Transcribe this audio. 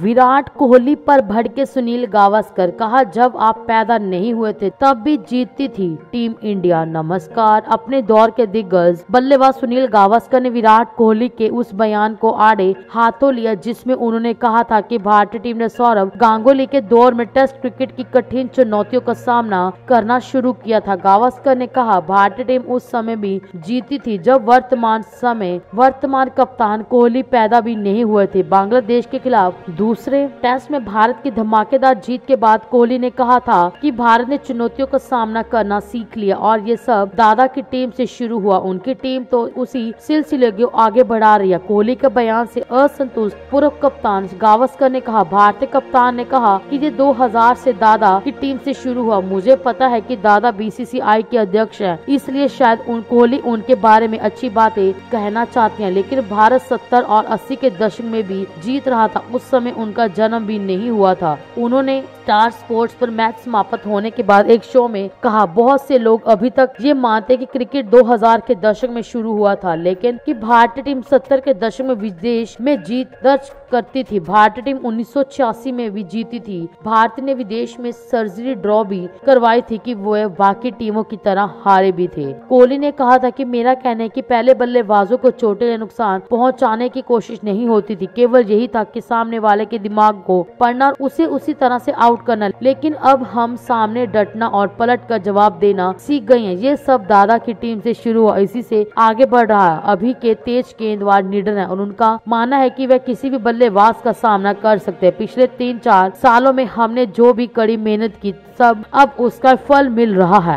विराट कोहली पर भड़के सुनील गावस्कर, कहा, जब आप पैदा नहीं हुए थे, तब भी जीतती थी टीम इंडिया। नमस्कार। अपने दौर के दिग्गज बल्लेबाज सुनील गावस्कर ने विराट कोहली के उस बयान को आड़े हाथों लिया, जिसमें उन्होंने कहा था कि भारतीय टीम ने सौरभ गांगुली के दौर में टेस्ट क्रिकेट की कठिन चुनौतियों का सामना करना शुरू किया था। गावस्कर ने कहा, भारतीय टीम उस समय भी जीती थी जब वर्तमान समय, वर्तमान कप्तान कोहली पैदा भी नहीं हुए थे। बांग्लादेश के खिलाफ दूसरे टेस्ट में भारत की धमाकेदार जीत के बाद कोहली ने कहा था कि भारत ने चुनौतियों का सामना करना सीख लिया और ये सब दादा की टीम से शुरू हुआ। उनकी टीम तो उसी सिलसिले को आगे बढ़ा रही है। कोहली के बयान से असंतुष्ट पूर्व कप्तान गावस्कर ने कहा, भारतीय कप्तान ने कहा कि ये 2000 से दादा की टीम से शुरू हुआ। मुझे पता है कि दादा बीसीसीआई के अध्यक्ष हैं, इसलिए शायद उन, कोहली उनके बारे में अच्छी बातें कहना चाहते हैं, लेकिन भारत सत्तर और अस्सी के दशक में भी जीत रहा था। उस समय उनका जन्म भी नहीं हुआ था। उन्होंने स्टार स्पोर्ट्स पर मैच समाप्त होने के बाद एक शो में कहा, बहुत से लोग अभी तक ये मानते कि क्रिकेट 2000 के दशक में शुरू हुआ था, लेकिन कि भारतीय टीम 70 के दशक में विदेश में जीत दर्ज करती थी। भारतीय टीम उन्नीस सौ छियासी में भी जीती थी। भारत ने विदेश में सर्जरी ड्रॉ भी करवाई थी कि वो बाकी टीमों की तरह हारे भी थे। कोहली ने कहा था कि मेरा कहना है कि पहले बल्लेबाजों को चोटें या नुकसान पहुँचाने की कोशिश नहीं होती थी। केवल यही था कि सामने वाले के दिमाग को। पढ़ना उसे उसी तरह से आउट करना लेकिन अब हम सामने डटना और पलट कर जवाब देना सीख गए हैं। ये सब दादा की टीम से शुरू हुआ। इसी से आगे बढ़ रहा है। अभी के तेज गेंदबाज निडर है और उनका मानना है कि वह किसी भी बल्लेबाज का सामना कर सकते हैं। पिछले तीन चार सालों में हमने जो भी कड़ी मेहनत की, सब अब उसका फल मिल रहा है।